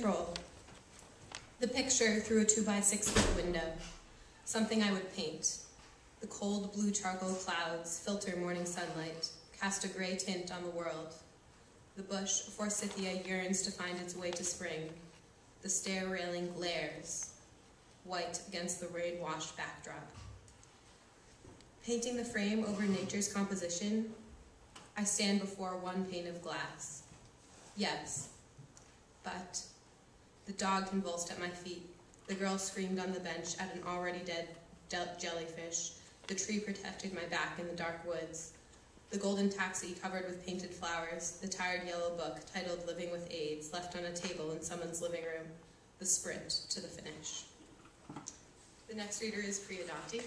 Control. The picture through a two by six foot window. Something I would paint. The cold blue charcoal clouds filter morning sunlight, cast a gray tint on the world. The bush forsythia yearns to find its way to spring. The stair railing glares, white against the rain washed backdrop. Painting the frame over nature's composition, I stand before one pane of glass. Yes, but the dog convulsed at my feet. The girl screamed on the bench at an already dead jellyfish. The tree protected my back in the dark woods. The golden taxi covered with painted flowers. The tired yellow book titled Living with AIDS left on a table in someone's living room. The sprint to the finish. The next reader is Priya Dati.